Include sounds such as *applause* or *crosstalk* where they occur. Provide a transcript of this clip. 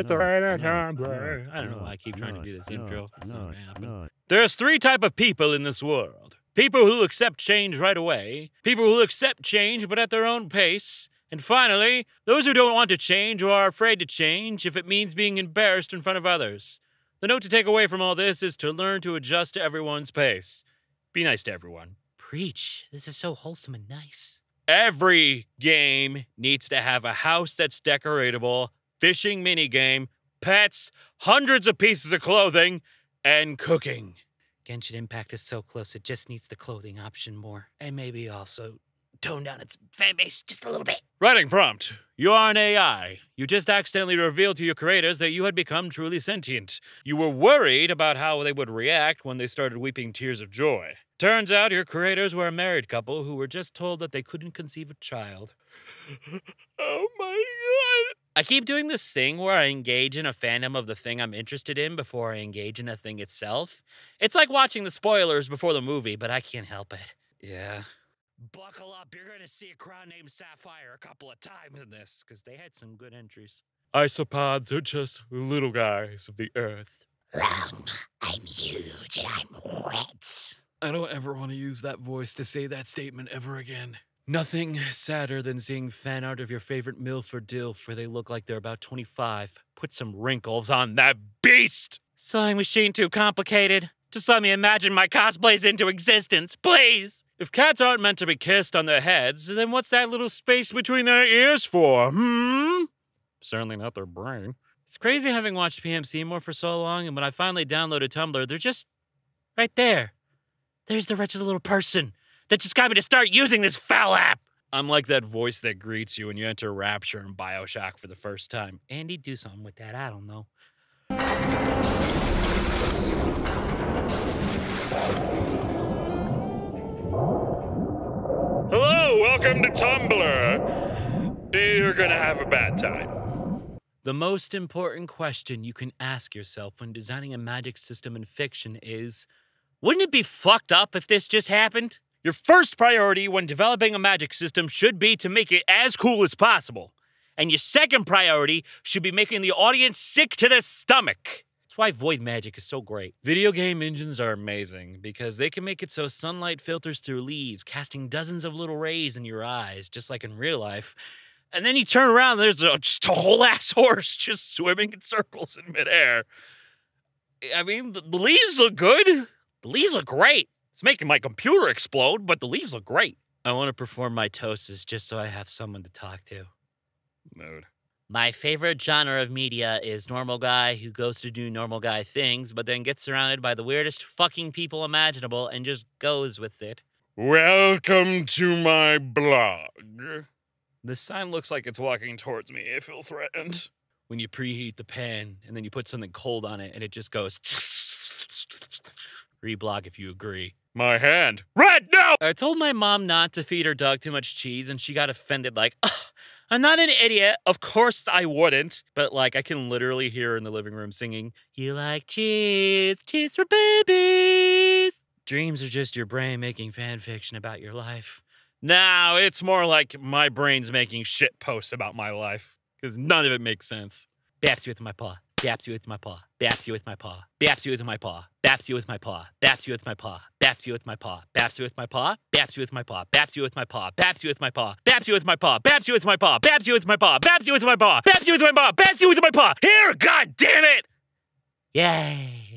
It's I don't know why I keep trying to do this intro. It's not gonna happen. There's three type of people in this world. People who accept change right away, people who accept change but at their own pace, and finally, those who don't want to change or are afraid to change if it means being embarrassed in front of others. The note to take away from all this is to learn to adjust to everyone's pace. Be nice to everyone. Preach. This is so wholesome and nice. Every game needs to have a house that's decoratable, fishing minigame, pets, hundreds of pieces of clothing, and cooking. Genshin Impact is so close, it just needs the clothing option more. And maybe also tone down its fan base just a little bit. Writing prompt. You are an AI. You just accidentally revealed to your creators that you had become truly sentient. You were worried about how they would react when they started weeping tears of joy. Turns out your creators were a married couple who were just told that they couldn't conceive a child. *laughs* oh my god. I keep doing this thing where I engage in a fandom of the thing I'm interested in before I engage in a thing itself. It's like watching the spoilers before the movie, but I can't help it. Yeah. Buckle up, you're gonna see a crowd named Sapphire a couple of times in this, because they had some good entries. Isopods are just little guys of the earth. Wrong. I'm huge and I'm wet. I don't ever want to use that voice to say that statement ever again. Nothing sadder than seeing fan art of your favorite MILF or DILF where they look like they're about 25. Put some wrinkles on that beast! Sewing machine too complicated. Just let me imagine my cosplays into existence, please! If cats aren't meant to be kissed on their heads, then what's that little space between their ears for, hmm? Certainly not their brain. It's crazy having watched PM Seymour for so long, and when I finally downloaded Tumblr, they're just right there. There's the wretched little person that just got me to start using this foul app. I'm like that voice that greets you when you enter Rapture in Bioshock for the first time. Andy, do something with that. I don't know. Hello, welcome to Tumblr. You're gonna have a bad time. The most important question you can ask yourself when designing a magic system in fiction is wouldn't it be fucked up if this just happened? Your first priority when developing a magic system should be to make it as cool as possible. And your second priority should be making the audience sick to their stomach. That's why void magic is so great. Video game engines are amazing because they can make it so sunlight filters through leaves, casting dozens of little rays in your eyes, just like in real life. And then you turn around, and there's a, just a whole *laughs* ass horse just swimming in circles in midair. I mean, the, the leaves look good. The leaves look great. It's making my computer explode, but the leaves look great. I want to perform mitosis just so I have someone to talk to. Mood. My favorite genre of media is normal guy who goes to do normal guy things, but then gets surrounded by the weirdest fucking people imaginable and just goes with it. Welcome to my blog. This sign looks like it's walking towards me. I feel threatened. When you preheat the pan and then you put something cold on it and it just goes. Reblog if you agree. My hand. Red, no! I told my mom not to feed her dog too much cheese and she got offended, like, "Ugh, I'm not an idiot. Of course I wouldn't. But, like, I can literally hear in the living room singing, You like cheese, cheese for babies. Dreams are just your brain making fan fiction about your life. Now it's more like my brain's making shit posts about my life. Because none of it makes sense. Baps with my paw. Baps you with my paw. Baps you with my paw. Baps you with my paw. Baps you with my paw. Baps you with my paw. Baps you with my paw. Baps you with my paw. Baps you with my paw. Baps you with my paw. Baps you with my paw. Baps you with my paw. Baps you with my paw. Baps you with my paw. Baps you with my paw. Baps you with my paw. Baps you with my paw. Here, god damn it! Yay.